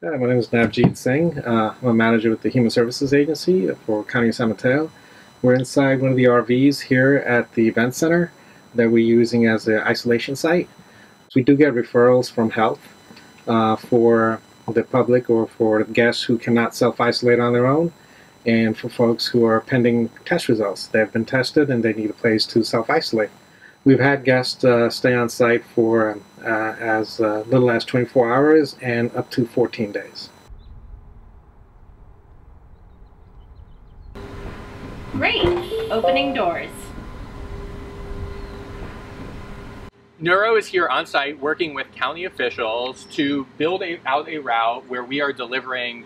Hi, my name is Navjeet Singh. Uh, I'm a manager with the Human Services Agency for County of San Mateo. We're inside one of the RVs here at the event center that we're using as an isolation site. We do get referrals from health uh, for the public or for guests who cannot self-isolate on their own and for folks who are pending test results. They've been tested and they need a place to self-isolate. We've had guests uh, stay on site for uh, as uh, little as 24 hours and up to 14 days. Great! Opening doors. Nuro is here on site working with county officials to build a, out a route where we are delivering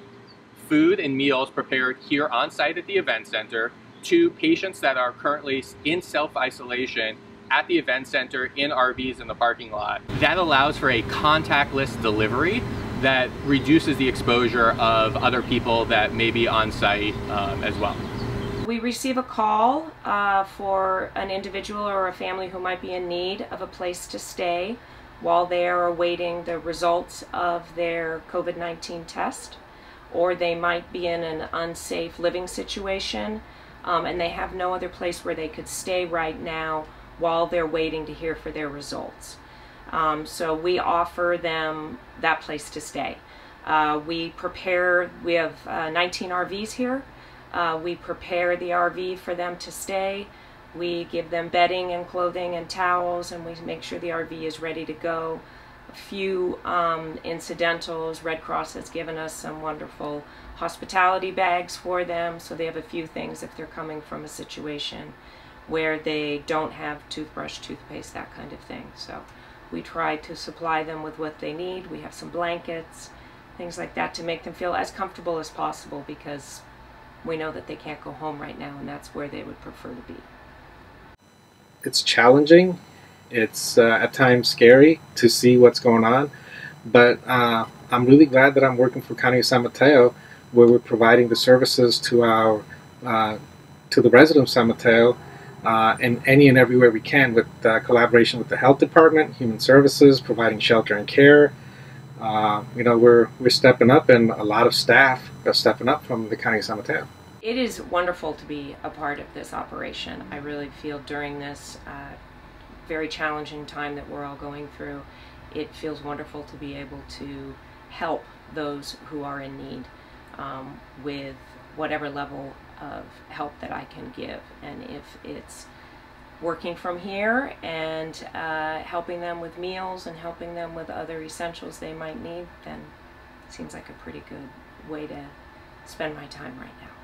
food and meals prepared here on site at the event center to patients that are currently in self-isolation at the event center in RVs in the parking lot. That allows for a contactless delivery that reduces the exposure of other people that may be on site um, as well. We receive a call uh, for an individual or a family who might be in need of a place to stay while they are awaiting the results of their COVID-19 test or they might be in an unsafe living situation um, and they have no other place where they could stay right now while they're waiting to hear for their results. Um, so we offer them that place to stay. Uh, we prepare, we have uh, 19 RVs here uh, we prepare the RV for them to stay. We give them bedding and clothing and towels, and we make sure the RV is ready to go. A few um, incidentals. Red Cross has given us some wonderful hospitality bags for them, so they have a few things if they're coming from a situation where they don't have toothbrush, toothpaste, that kind of thing. So we try to supply them with what they need. We have some blankets, things like that to make them feel as comfortable as possible because we know that they can't go home right now and that's where they would prefer to be. It's challenging. It's uh, at times scary to see what's going on, but uh, I'm really glad that I'm working for County of San Mateo where we're providing the services to our uh, to the residents of San Mateo uh, in any and every way we can with uh, collaboration with the health department, human services, providing shelter and care, uh, you know, we're, we're stepping up and a lot of staff are stepping up from the County of San Mateo. It is wonderful to be a part of this operation. I really feel during this uh, very challenging time that we're all going through, it feels wonderful to be able to help those who are in need um, with whatever level of help that I can give. And if it's working from here and uh, helping them with meals and helping them with other essentials they might need, then seems like a pretty good way to spend my time right now.